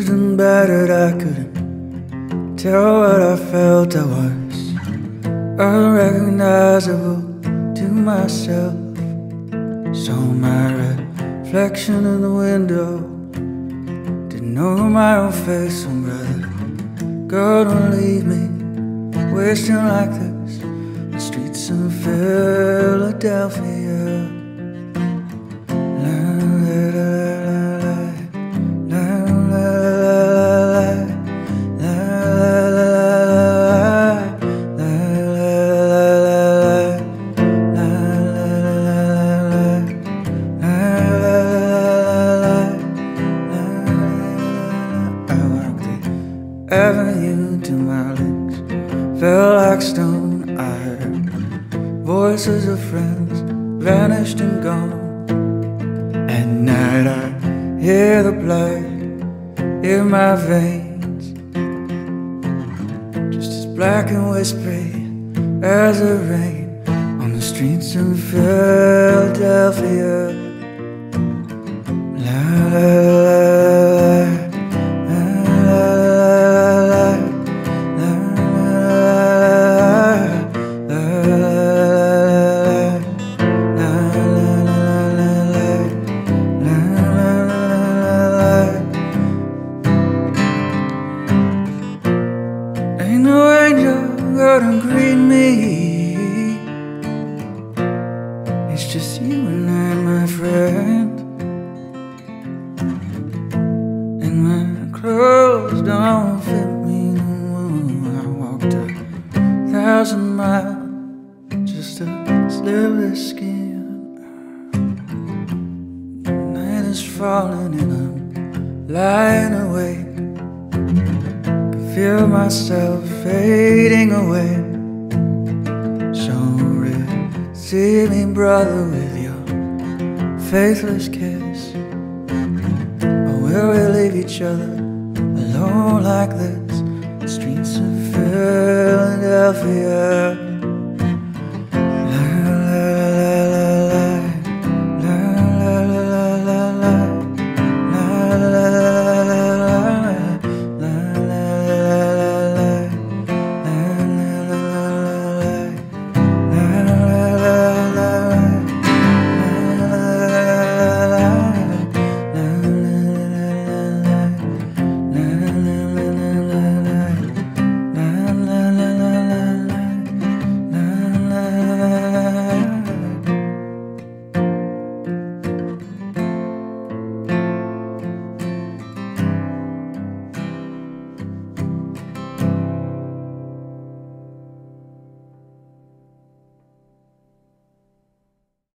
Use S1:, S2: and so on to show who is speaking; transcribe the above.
S1: that I couldn't tell what I felt I was unrecognizable to myself. Saw my reflection in the window. Didn't know my own face, oh brother. God don't leave me wasting like this. The streets of Philadelphia. Felt like stone. I heard voices of friends vanished and gone. At night I hear the blood in my veins, just as black and whispery as the rain on the streets of Philadelphia. La la la la my clothes don't fit me no. I walked a thousand miles just to slip this skin. Night is falling and I'm lying awake. Can feel myself fading away. So receive me, brother, with your faithless kiss. Will we leave each other alone like this? Streets of Philadelphia.